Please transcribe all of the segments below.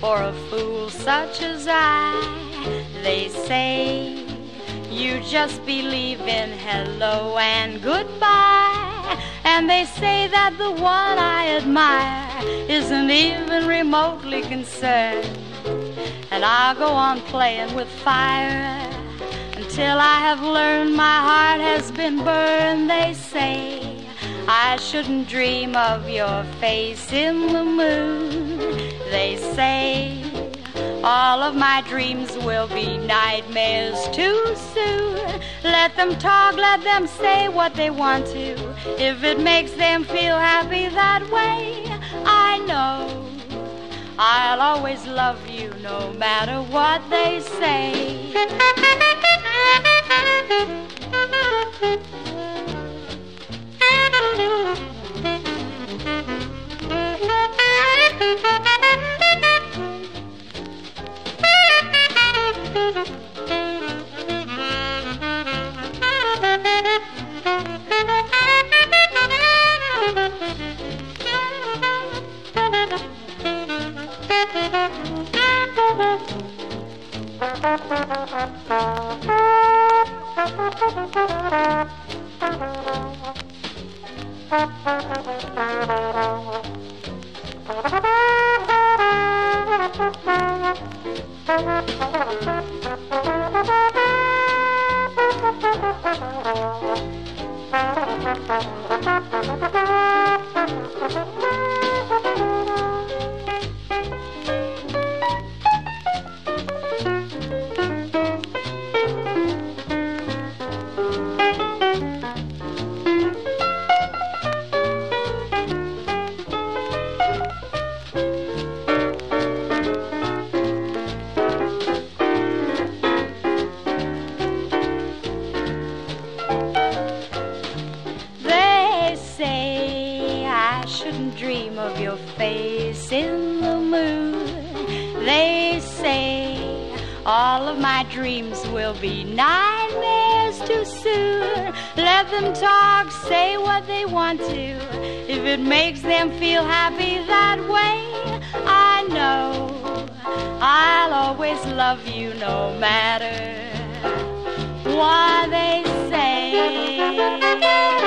for a fool such as I. They say you just believe in hello and goodbye. And they say that the one I admire isn't even remotely concerned. And I'll go on playing with fire until I have learned my heart has been burned. They say I shouldn't dream of your face in the moon. Say all of my dreams will be nightmares too soon. Let them talk, let them say what they want to. If it makes them feel happy that way, I know I'll always love you no matter what they say. They all of my dreams will be nightmares too soon. Let them talk, say what they want to. If it makes them feel happy that way, I know I'll always love you no matter what they say.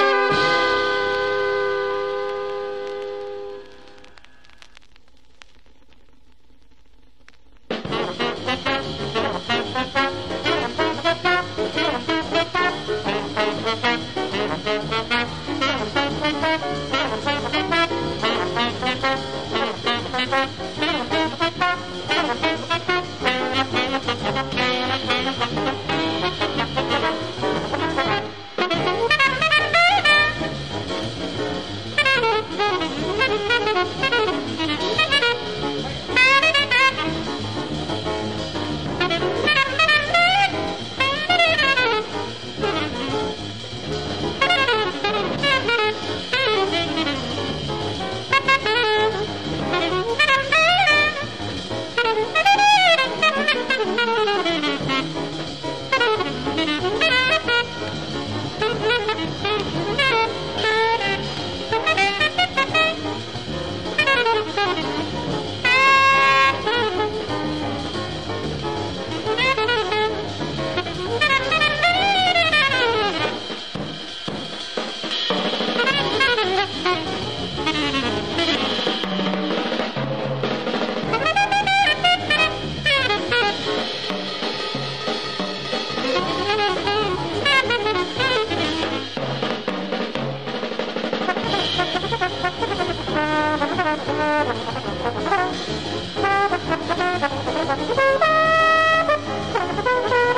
Thank you.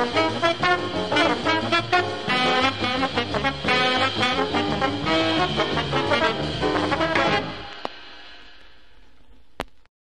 Thank you.